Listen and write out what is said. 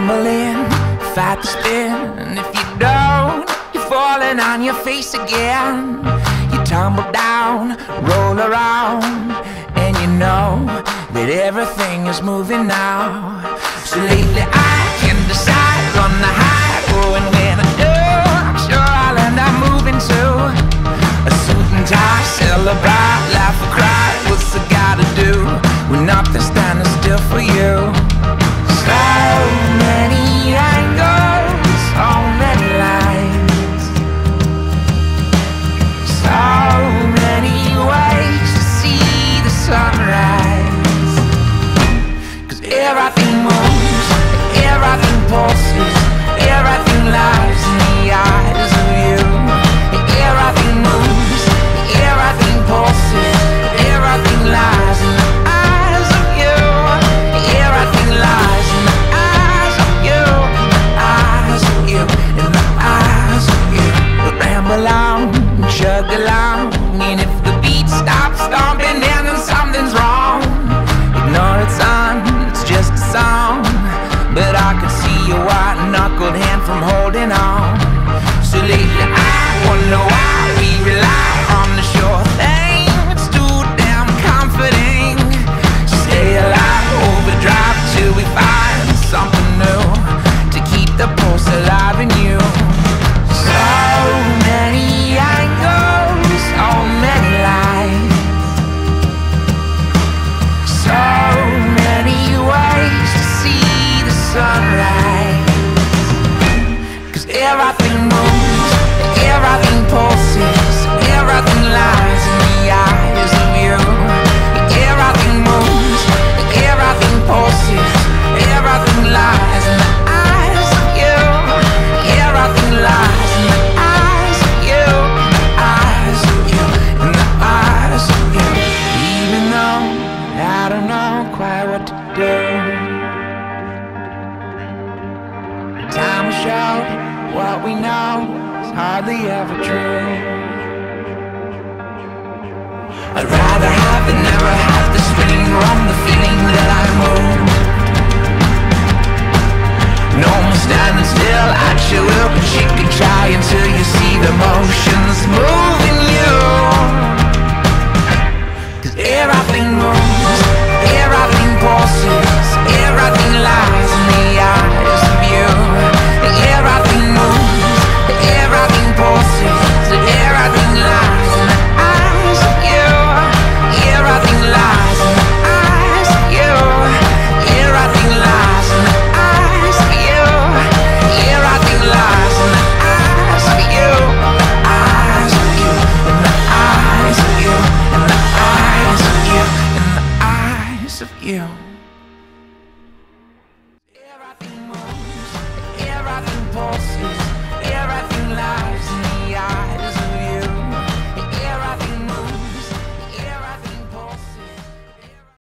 Scrambling, fight the spin, and if you don't, you're falling on your face again. You tumble down, roll around, and you know that everything is moving now. So lately I can decide on the high, oh, and when I do, I'm sure I'll end up moving to a suit and tie, celebrate, laugh or cry. What's I gotta do when nothing's So many angles, so many. So many ways to see the everything moves, everything pulses, do. Time will show what we know is hardly ever true. I'd rather have than never have the spinning room, the feeling that I move. No more standing still at your will, but you can try until you see the motions moving you. Cause everything moves.